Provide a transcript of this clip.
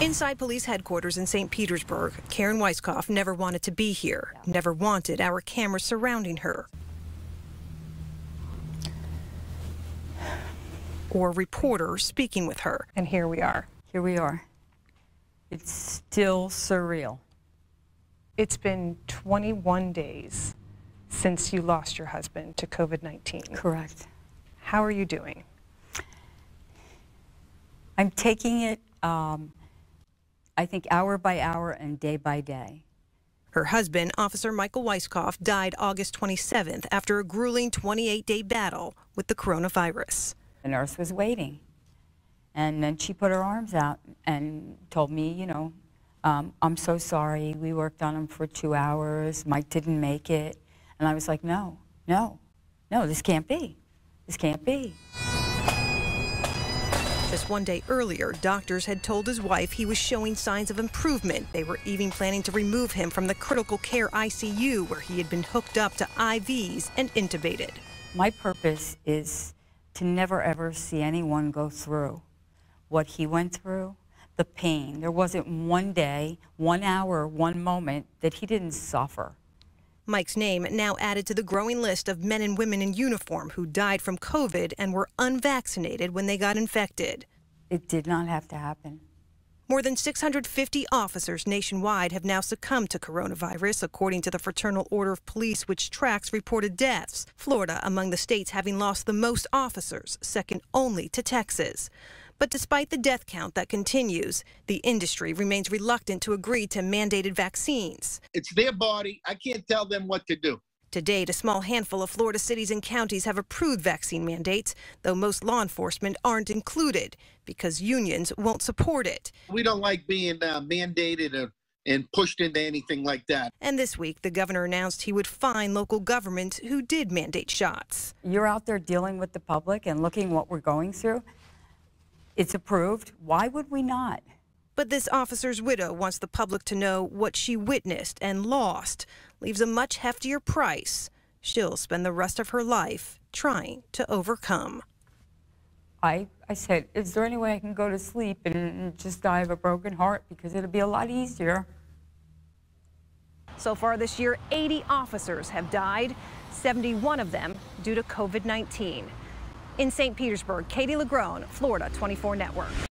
Inside police headquarters in St. Petersburg, Karen Weiskopf never wanted to be here, never wanted our cameras surrounding her. Or reporters speaking with her. And here we are. Here we are. It's still surreal. It's been 21 days since you lost your husband to COVID 19. Correct. How are you doing? I'm taking it, um, I think, hour by hour and day by day. Her husband, Officer Michael Weiskopf, died August 27th after a grueling 28 day battle with the coronavirus. The nurse was waiting. And then she put her arms out and told me, you know, um, I'm so sorry. We worked on him for two hours. Mike didn't make it. And I was like, no, no, no, this can't be. This can't be. Just one day earlier, doctors had told his wife he was showing signs of improvement. They were even planning to remove him from the critical care ICU where he had been hooked up to IVs and intubated. My purpose is to never ever see anyone go through what he went through, the pain. There wasn't one day, one hour, one moment that he didn't suffer. Mike's name now added to the growing list of men and women in uniform who died from COVID and were unvaccinated when they got infected. It did not have to happen. More than 650 officers nationwide have now succumbed to coronavirus, according to the Fraternal Order of Police, which tracks reported deaths. Florida among the states having lost the most officers, second only to Texas. But despite the death count that continues, the industry remains reluctant to agree to mandated vaccines. It's their body. I can't tell them what to do. To date, a small handful of Florida cities and counties have approved vaccine mandates, though most law enforcement aren't included because unions won't support it. We don't like being uh, mandated or, and pushed into anything like that. And this week, the governor announced he would fine local governments who did mandate shots. You're out there dealing with the public and looking what we're going through. It's approved. Why would we not? But this officer's widow wants the public to know what she witnessed and lost, leaves a much heftier price she'll spend the rest of her life trying to overcome. I, I said, is there any way I can go to sleep and just die of a broken heart? Because it'll be a lot easier. So far this year, 80 officers have died, 71 of them due to COVID 19. In St. Petersburg, Katie LaGrone, Florida 24 Network.